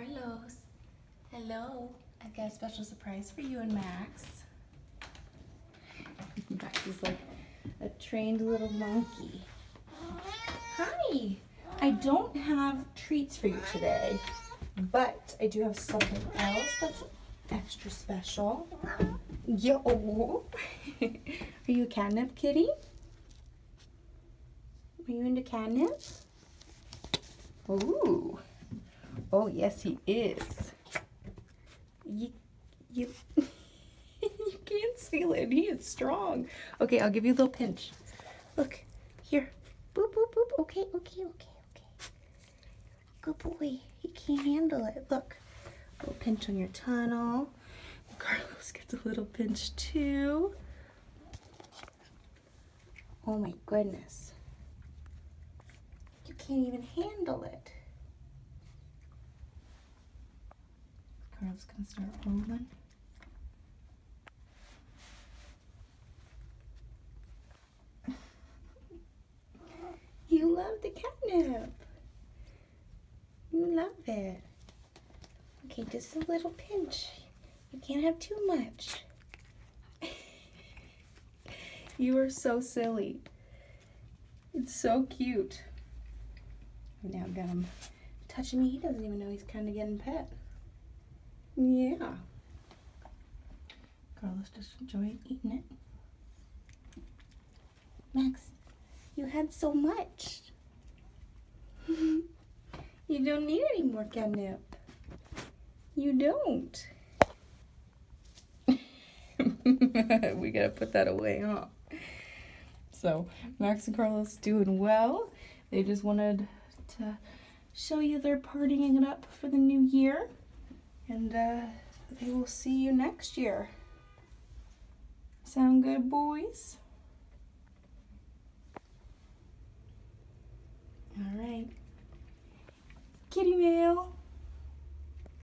Carlos. Hello. I've got a special surprise for you and Max. Max is like a trained little monkey. Hi. I don't have treats for you today, but I do have something else that's extra special. Yo. Are you a catnip kitty? Are you into catnip? Ooh. Oh, yes, he is. You, you, you can't seal it. He is strong. Okay, I'll give you a little pinch. Look, here. Boop, boop, boop. Okay, okay, okay, okay. Good boy. He can't handle it. Look, a little pinch on your tunnel. Carlos gets a little pinch too. Oh my goodness. You can't even handle it. Carl's gonna start rolling. you love the catnip. You love it. Okay, just a little pinch. You can't have too much. you are so silly. It's so cute. Now I've got him touching me. He doesn't even know he's kind of getting pet. Yeah. Carlos just enjoyed eating it. Max, you had so much. you don't need any more catnip. You don't. we gotta put that away, huh? So, Max and Carlos doing well. They just wanted to show you they're partying it up for the new year. And uh, they will see you next year. Sound good, boys? All right. Kitty mail.